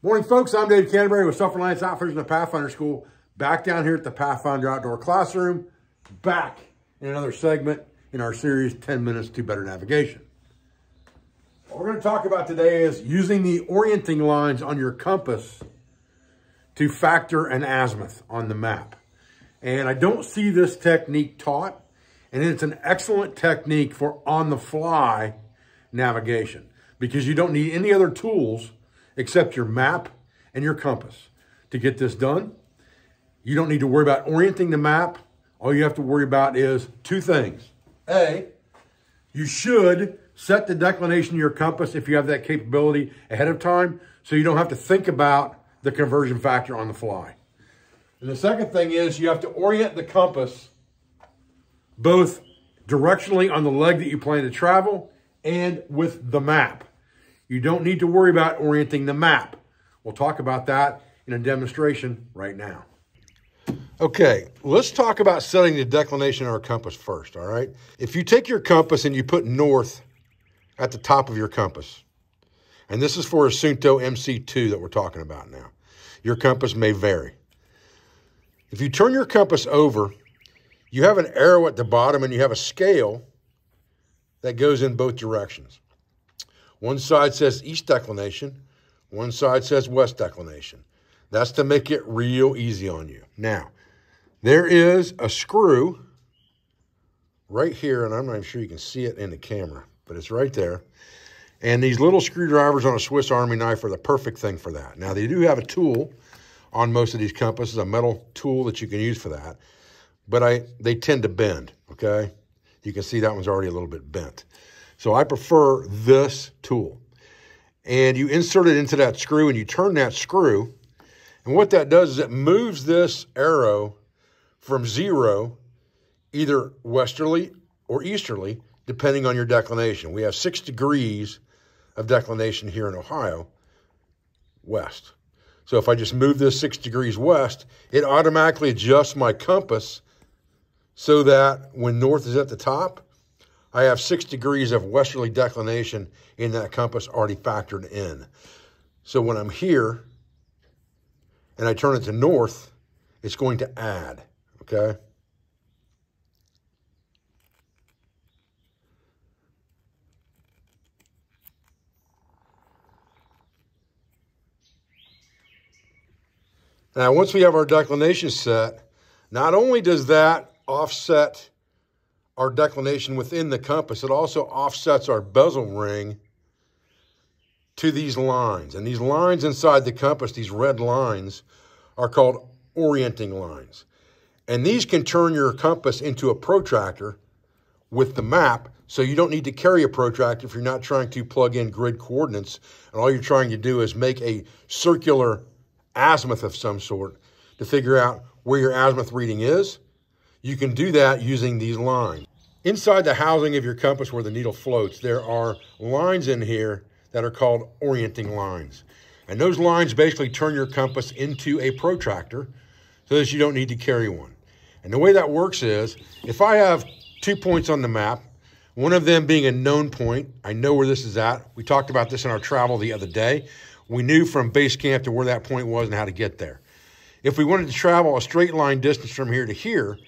Morning, folks. I'm Dave Canterbury with Self Reliance Outfitters and the Pathfinder School. Back down here at the Pathfinder Outdoor Classroom. Back in another segment in our series, 10 Minutes to Better Navigation. What we're going to talk about today is using the orienting lines on your compass to factor an azimuth on the map. And I don't see this technique taught, and it's an excellent technique for on-the-fly navigation because you don't need any other tools except your map and your compass to get this done. You don't need to worry about orienting the map. All you have to worry about is two things. A, you should set the declination of your compass if you have that capability ahead of time so you don't have to think about the conversion factor on the fly. And the second thing is you have to orient the compass both directionally on the leg that you plan to travel and with the map. You don't need to worry about orienting the map. We'll talk about that in a demonstration right now. Okay, let's talk about setting the declination of our compass first, all right? If you take your compass and you put north at the top of your compass, and this is for a Suunto MC2 that we're talking about now. Your compass may vary. If you turn your compass over, you have an arrow at the bottom and you have a scale that goes in both directions. One side says east declination, one side says west declination. That's to make it real easy on you. Now, there is a screw right here, and I'm not even sure you can see it in the camera, but it's right there. And these little screwdrivers on a Swiss Army knife are the perfect thing for that. Now, they do have a tool on most of these compasses, a metal tool that you can use for that, but I they tend to bend, okay? You can see that one's already a little bit bent. So I prefer this tool. And you insert it into that screw and you turn that screw. And what that does is it moves this arrow from zero, either westerly or easterly, depending on your declination. We have six degrees of declination here in Ohio, west. So if I just move this six degrees west, it automatically adjusts my compass so that when north is at the top, I have six degrees of westerly declination in that compass already factored in. So when I'm here and I turn it to north, it's going to add, okay? Now, once we have our declination set, not only does that offset our declination within the compass, it also offsets our bezel ring to these lines. And these lines inside the compass, these red lines, are called orienting lines. And these can turn your compass into a protractor with the map, so you don't need to carry a protractor if you're not trying to plug in grid coordinates. And all you're trying to do is make a circular azimuth of some sort to figure out where your azimuth reading is. You can do that using these lines. Inside the housing of your compass where the needle floats, there are lines in here that are called orienting lines. And those lines basically turn your compass into a protractor so that you don't need to carry one. And the way that works is, if I have two points on the map, one of them being a known point, I know where this is at. We talked about this in our travel the other day. We knew from base camp to where that point was and how to get there. If we wanted to travel a straight line distance from here to here,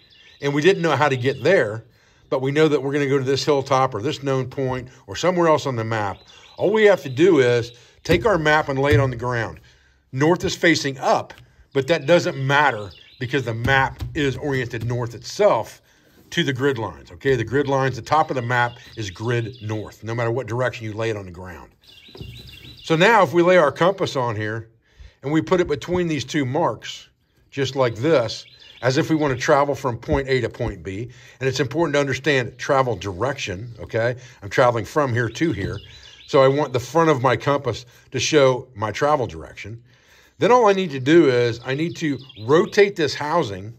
and we didn't know how to get there, but we know that we're going to go to this hilltop or this known point or somewhere else on the map, all we have to do is take our map and lay it on the ground. North is facing up, but that doesn't matter because the map is oriented north itself to the grid lines. Okay, the grid lines, the top of the map is grid north, no matter what direction you lay it on the ground. So now if we lay our compass on here and we put it between these two marks, just like this, as if we want to travel from point A to point B. And it's important to understand travel direction, okay? I'm traveling from here to here. So I want the front of my compass to show my travel direction. Then all I need to do is I need to rotate this housing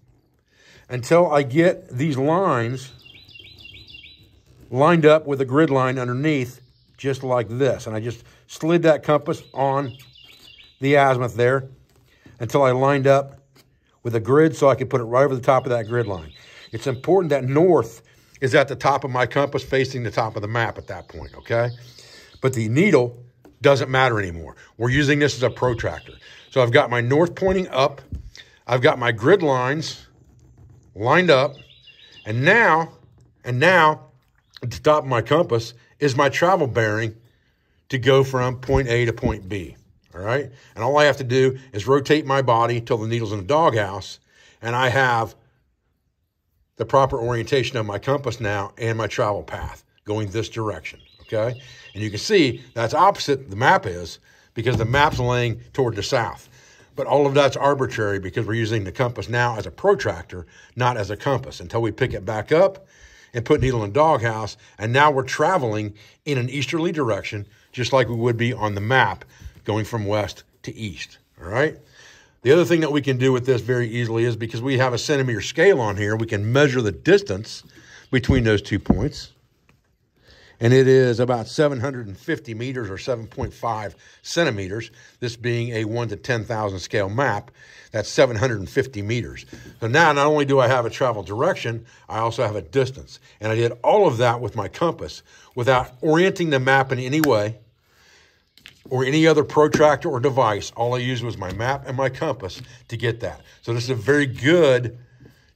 until I get these lines lined up with a grid line underneath, just like this. And I just slid that compass on the azimuth there until I lined up with a grid so I can put it right over the top of that grid line. It's important that north is at the top of my compass facing the top of the map at that point, okay? But the needle doesn't matter anymore. We're using this as a protractor. So I've got my north pointing up. I've got my grid lines lined up. And now, and now, at the top of my compass is my travel bearing to go from point A to point B. All right. And all I have to do is rotate my body till the needle's in the doghouse. And I have the proper orientation of my compass now and my travel path going this direction. Okay. And you can see that's opposite the map is because the map's laying toward the south. But all of that's arbitrary because we're using the compass now as a protractor, not as a compass until we pick it back up and put needle in doghouse. And now we're traveling in an easterly direction, just like we would be on the map going from west to east. All right. The other thing that we can do with this very easily is because we have a centimeter scale on here, we can measure the distance between those two points. And it is about 750 meters or 7.5 centimeters, this being a 1 to 10,000 scale map. That's 750 meters. So now not only do I have a travel direction, I also have a distance. And I did all of that with my compass without orienting the map in any way or any other protractor or device. All I used was my map and my compass to get that. So this is a very good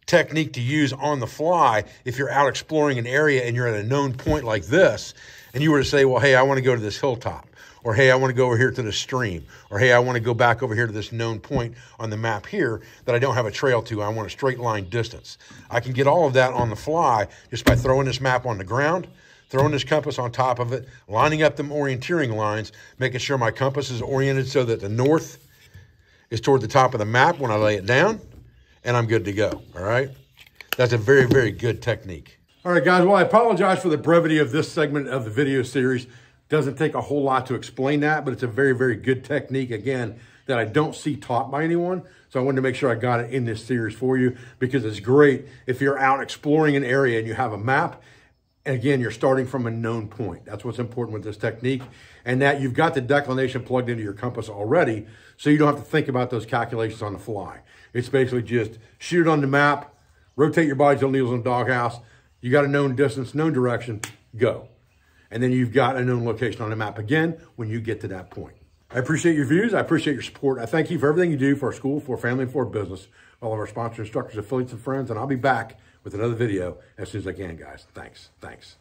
technique to use on the fly if you're out exploring an area and you're at a known point like this and you were to say, well, hey, I want to go to this hilltop or hey, I want to go over here to the stream, or hey, I want to go back over here to this known point on the map here that I don't have a trail to. I want a straight line distance. I can get all of that on the fly just by throwing this map on the ground, throwing this compass on top of it, lining up them orienteering lines, making sure my compass is oriented so that the north is toward the top of the map when I lay it down, and I'm good to go, all right? That's a very, very good technique. All right, guys, well, I apologize for the brevity of this segment of the video series. Doesn't take a whole lot to explain that, but it's a very, very good technique, again, that I don't see taught by anyone. So I wanted to make sure I got it in this series for you because it's great if you're out exploring an area and you have a map. Again, you're starting from a known point. That's what's important with this technique. And that you've got the declination plugged into your compass already, so you don't have to think about those calculations on the fly. It's basically just shoot it on the map, rotate your body till needles in the doghouse. You got a known distance, known direction, go. And then you've got a known location on the map again when you get to that point. I appreciate your views. I appreciate your support. I thank you for everything you do for our school, for our family, and for our business, all of our sponsors, instructors, affiliates, and friends. And I'll be back with another video as soon as I can, guys. Thanks. Thanks.